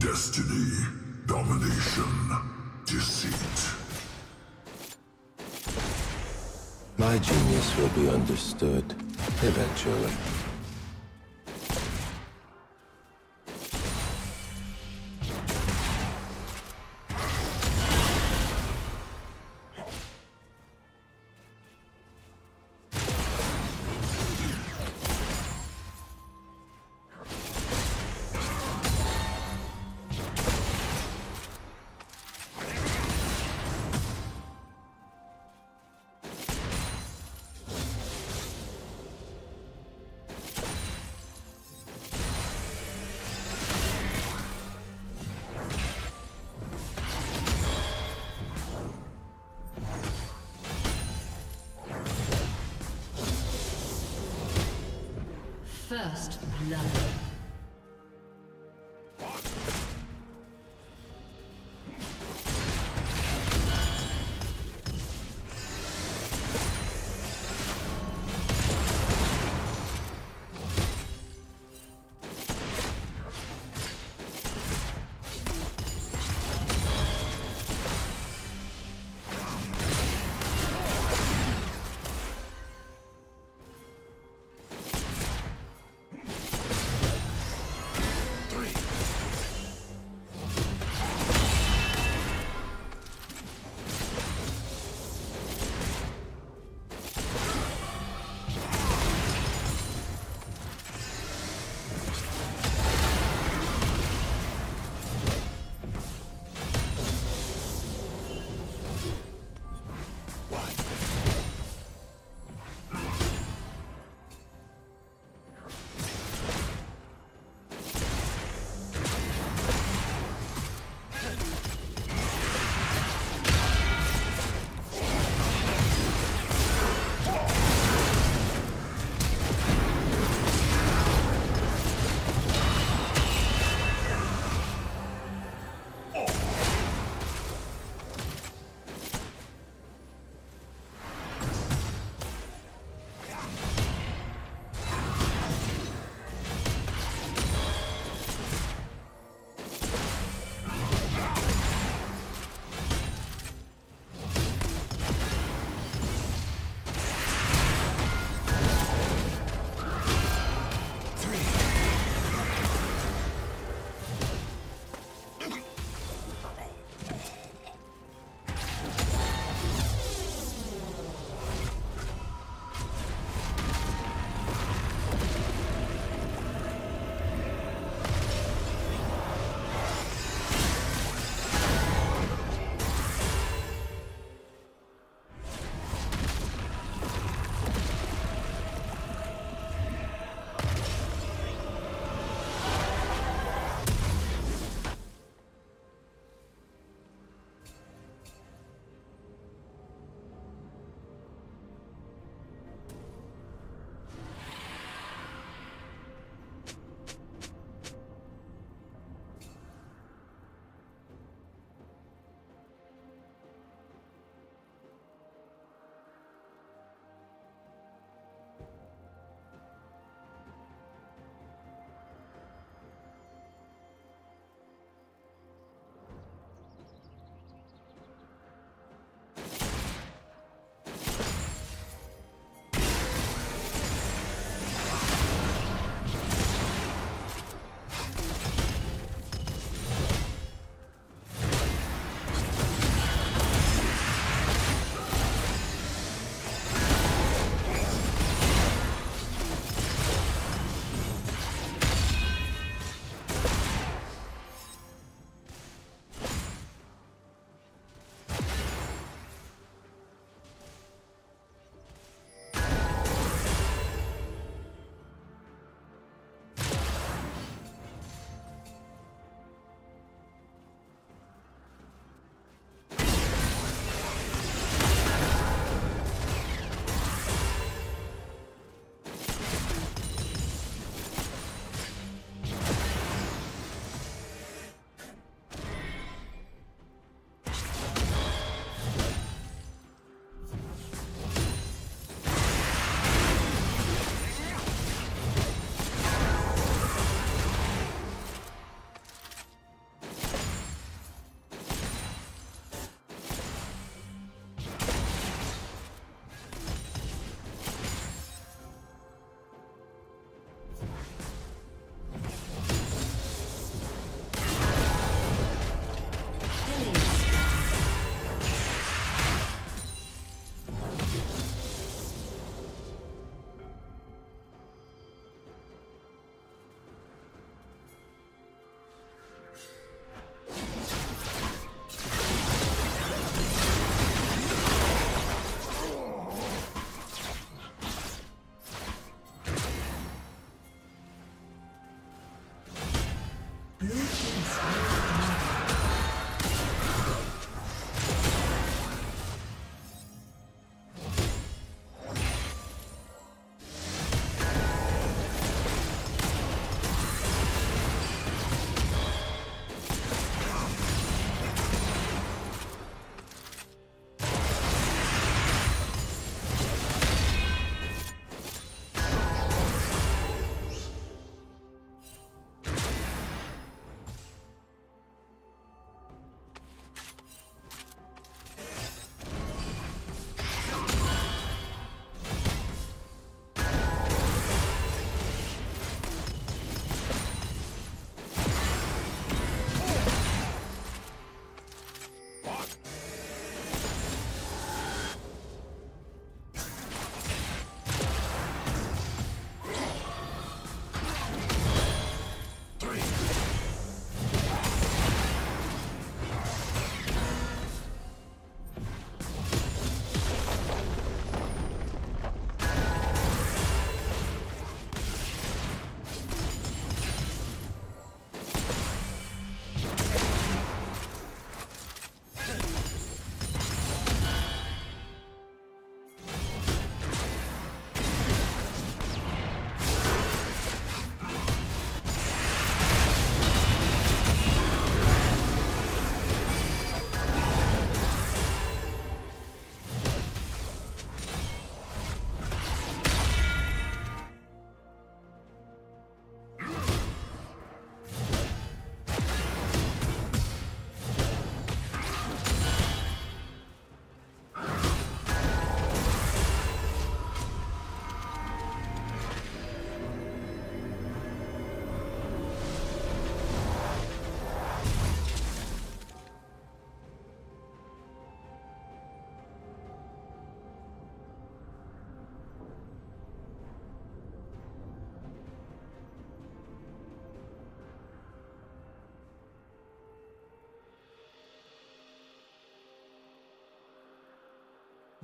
Destiny, domination, deceit. My genius will be understood eventually. First blood.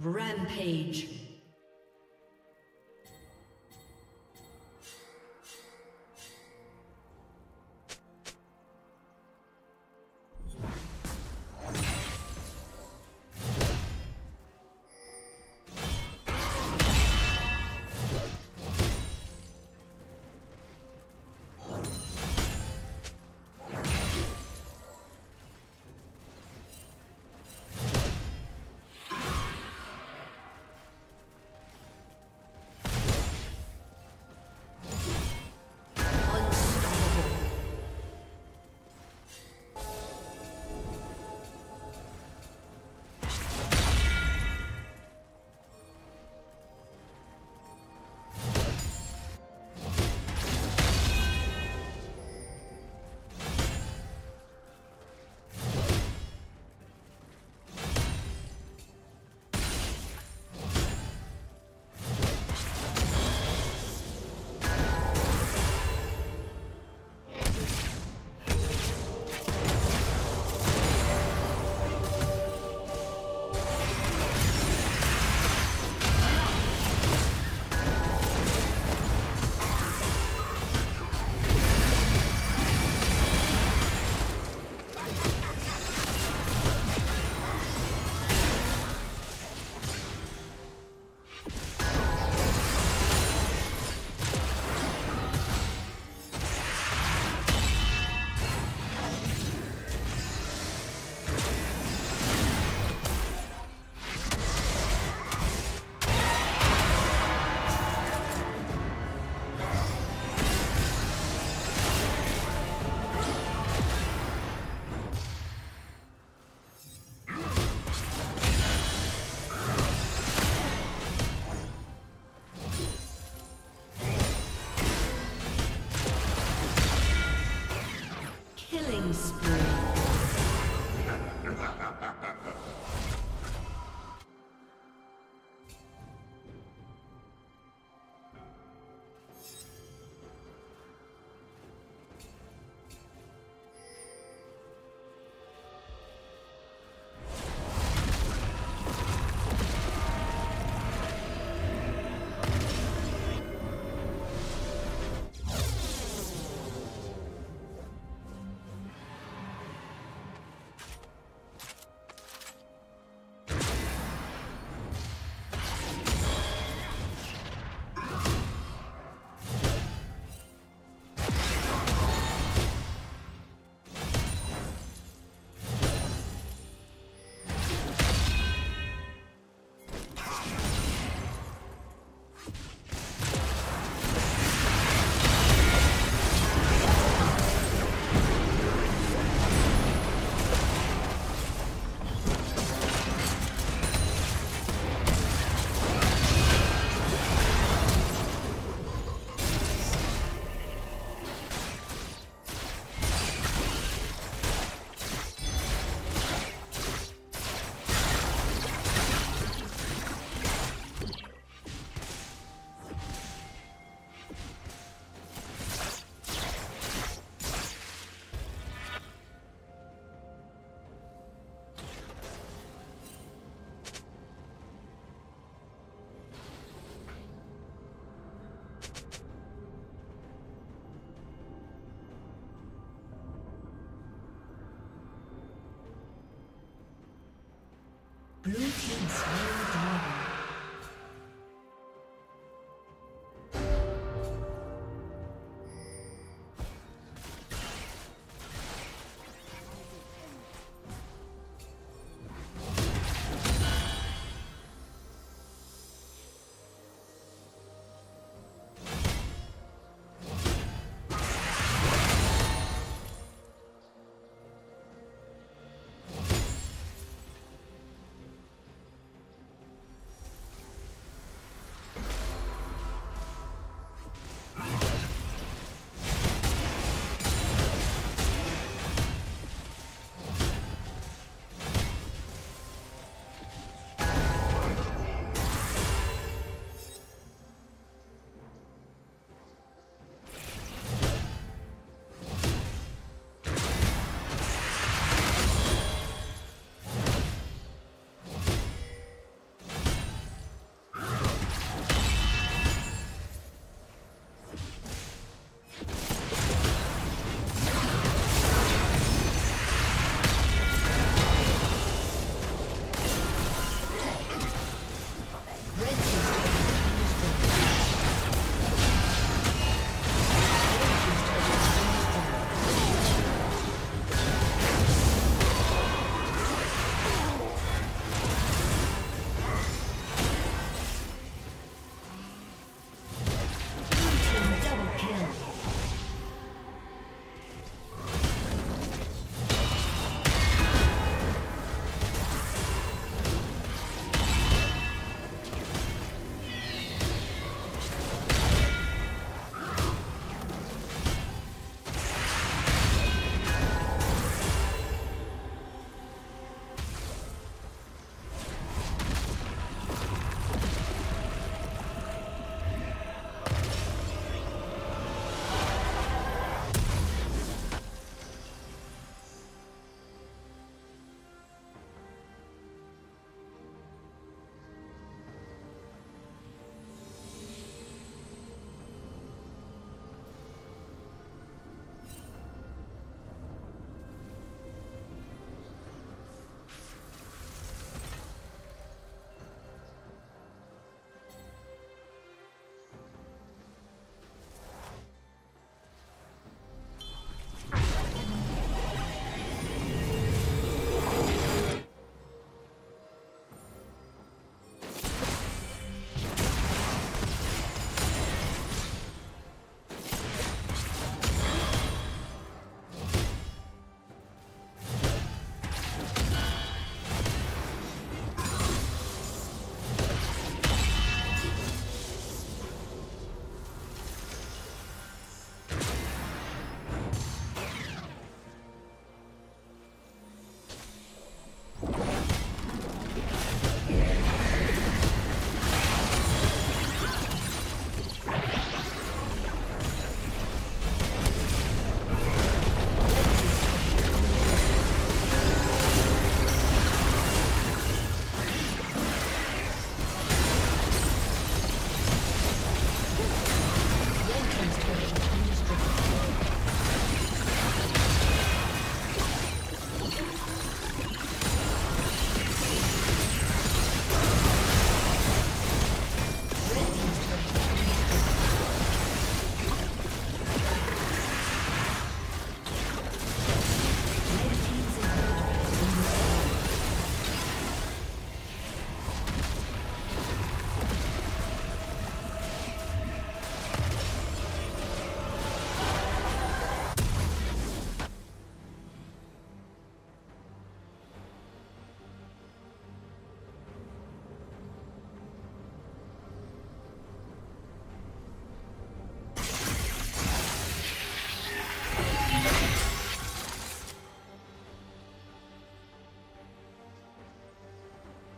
Rampage.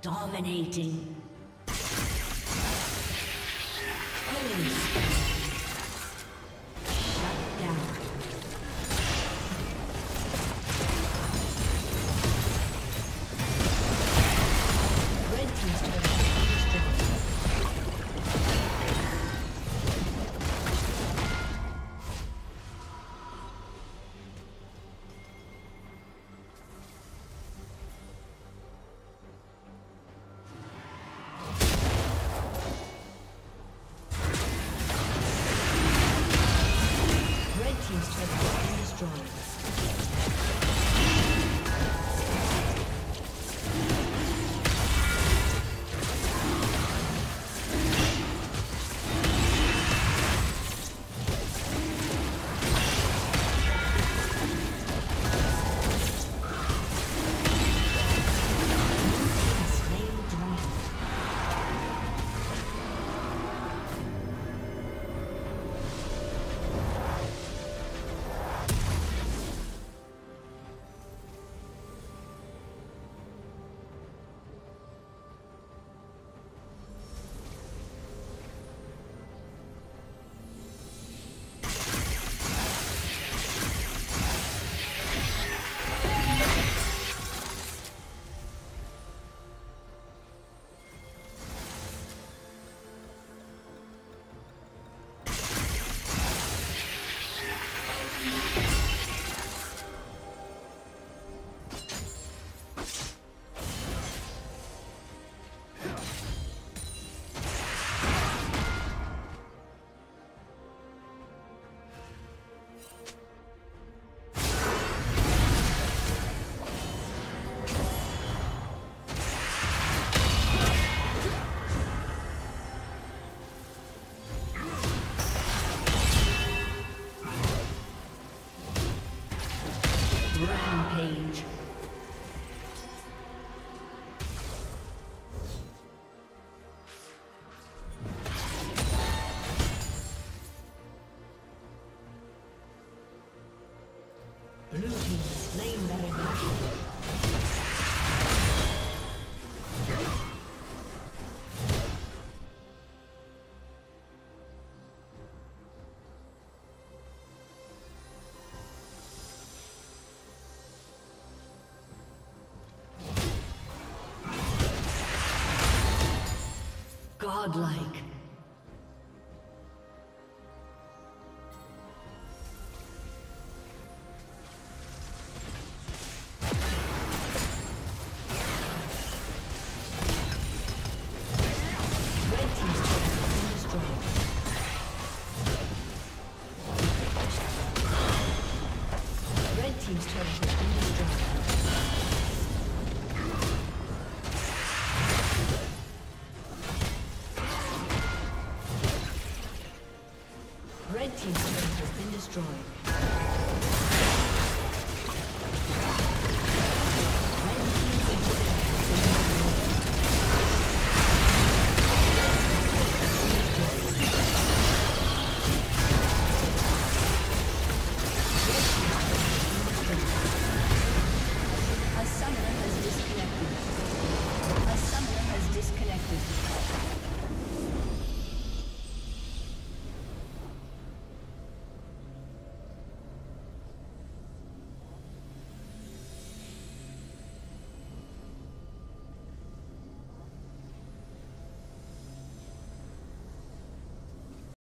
Dominating. Rampage. Godlike.